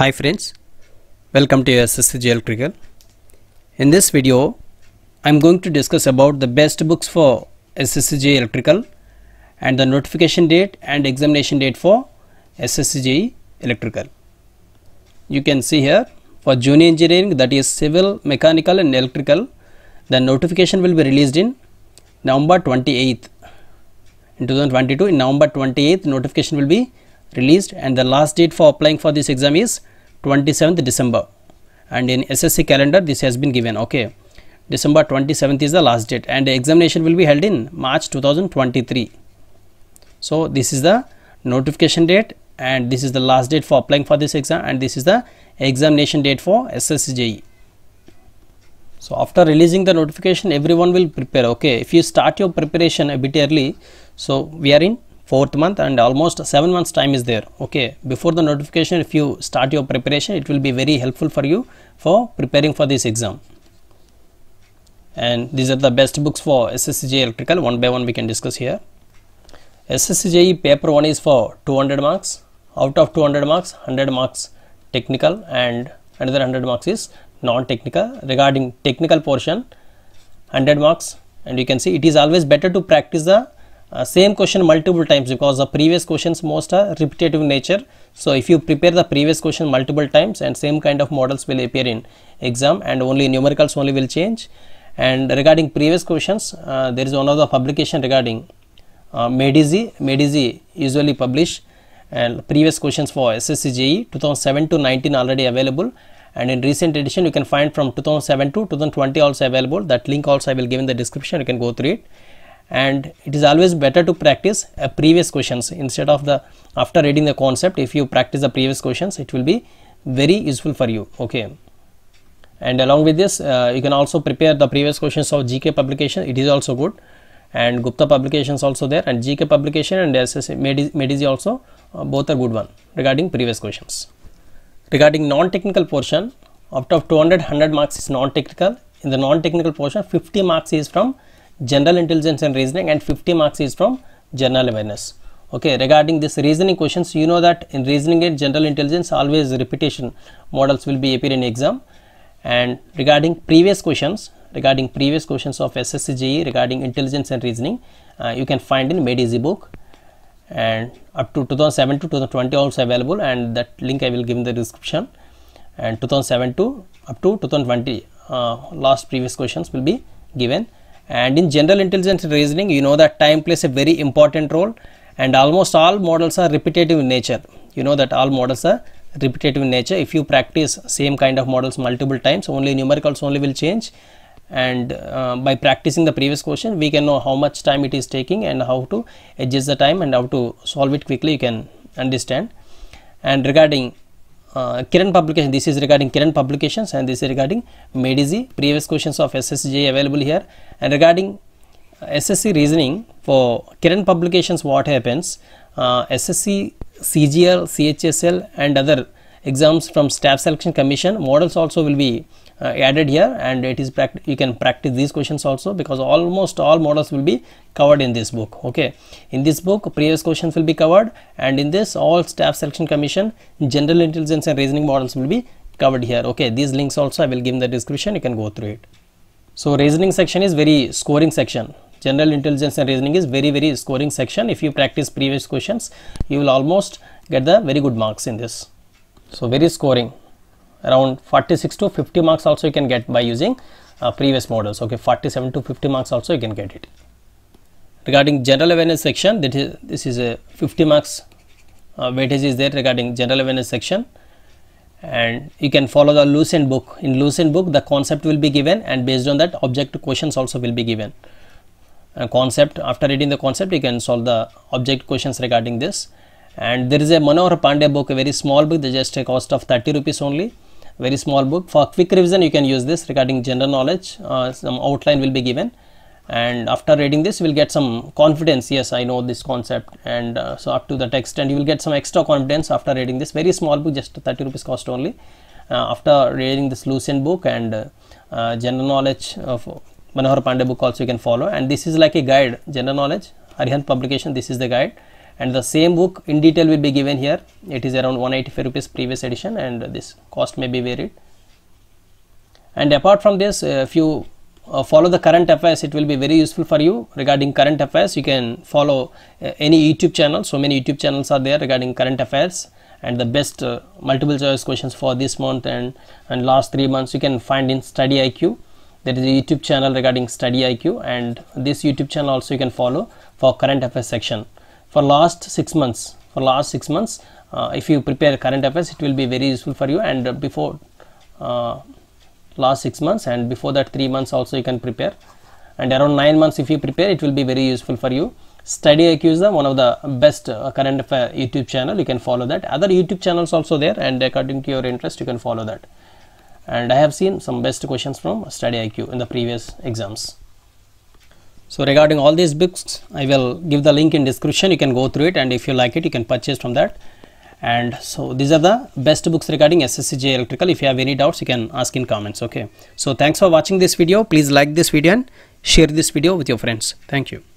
Hi friends, welcome to SSCJE Electrical. In this video, I am going to discuss about the best books for SSCJE Electrical and the notification date and examination date for SSCJE Electrical. You can see here for junior engineering that is civil, mechanical and electrical, the notification will be released in November 28th. In 2022, in November 28th, notification will be released and the last date for applying for this exam is 27th December. And in SSC calendar this has been given okay. December 27th is the last date and examination will be held in March 2023 so this is the notification date and this is the last date for applying for this exam and this is the examination date for SSCJE so after releasing the notification everyone will prepare okay. If you start your preparation a bit early so we are in fourth month and almost seven months time is there. Okay before the notification if you start your preparation it will be very helpful for you for preparing for this exam. And these are the best books for SSCJE electrical. One by one we can discuss here. SSCJE paper 1 is for 200 marks. Out of 200 marks 100 marks technical and another 100 marks is non-technical. Regarding technical portion 100 marks. And you can see it is always better to practice the uh, same question multiple times because the previous questions most are repetitive nature. So if you prepare the previous question multiple times and same kind of models will appear in exam and only numericals only will change. And regarding previous questions uh, there is one of the publication regarding uh, Made Easy. Medici usually publish and previous questions for SSC JE 2007 to 19 already available. And in recent edition you can find from 2007 to 2020 also available. That link also I will give in the description. You can go through it and it is always better to practice uh, previous questions instead of the after reading the concept if you practice the previous questions it will be very useful for you. Okay. And along with this uh, you can also prepare the previous questions of GK publication. It is also good. And Gupta publications also there. And GK publication and SSC Made Easy also uh, both are good one regarding previous questions. Regarding non-technical portion out of 200 100 marks is non-technical. In the non-technical portion 50 marks is from general intelligence and reasoning and 50 marks is from general awareness. Okay regarding this reasoning questions you know that in reasoning and general intelligence always repetition models will be appear in exam. And regarding previous questions regarding previous questions of SSCJE regarding intelligence and reasoning uh, you can find in Made Easy book. And up to 2007 to 2020 also available and that link I will give in the description. And 2007 to up to 2020 uh, last previous questions will be given and in general intelligence reasoning you know that time plays a very important role. And almost all models are repetitive in nature. You know that all models are repetitive in nature. If you practice same kind of models multiple times only numericals only will change. And uh, by practicing the previous question we can know how much time it is taking and how to adjust the time and how to solve it quickly you can understand. And regarding uh, Kiran publication. This is regarding Kiran publications and this is regarding Made Easy. Previous questions of SSJ available here. And regarding uh, SSC reasoning for Kiran publications what happens? Uh, SSC CGL CHSL and other exams from staff selection commission. Models also will be uh, added here and it is you can practice these questions also because almost all models will be covered in this book okay? In this book previous questions will be covered and in this all staff selection commission general intelligence and reasoning models will be covered here okay? These links also i will give in the description you can go through it. So reasoning section is very scoring section. General intelligence and reasoning is very very scoring section. If you practice previous questions you will almost get the very good marks in this so very scoring. Around 46 to 50 marks also you can get by using uh, previous models. Okay 47 to 50 marks also you can get it. Regarding general awareness section that is this is a 50 marks uh, weightage is there regarding general awareness section. And you can follow the Lucent book. In Lucent book the concept will be given and based on that object questions also will be given. A concept after reading the concept you can solve the object questions regarding this and there is a Manohar Pandey book a very small book they just a cost of 30 rupees only. Very small book. For quick revision you can use this regarding general knowledge. Uh, some outline will be given. And after reading this you will get some confidence. Yes i know this concept. And uh, so up to the text and you will get some extra confidence after reading this. Very small book just 30 rupees cost only. Uh, after reading this lucent book and uh, general knowledge of manohar pandey book also you can follow. And this is like a guide general knowledge arihant publication this is the guide and the same book in detail will be given here. It is around 185 rupees previous edition and this cost may be varied. And apart from this uh, if you uh, follow the current affairs it will be very useful for you regarding current affairs. You can follow uh, any youtube channel. So many youtube channels are there regarding current affairs and the best uh, multiple choice questions for this month and and last three months. You can find in study iq there is a youtube channel regarding study iq and this youtube channel also you can follow for current affairs section for last six months. For last six months uh, if you prepare current affairs it will be very useful for you. And before uh, last six months and before that three months also you can prepare. And around nine months if you prepare it will be very useful for you. Study iq is the one of the best uh, current youtube channel. You can follow that. Other youtube channels also there. And according to your interest you can follow that. And i have seen some best questions from study iq in the previous exams so regarding all these books i will give the link in description. You can go through it and if you like it you can purchase from that. And so these are the best books regarding SSCJE electrical. If you have any doubts you can ask in comments okay? So thanks for watching this video. Please like this video and share this video with your friends. Thank you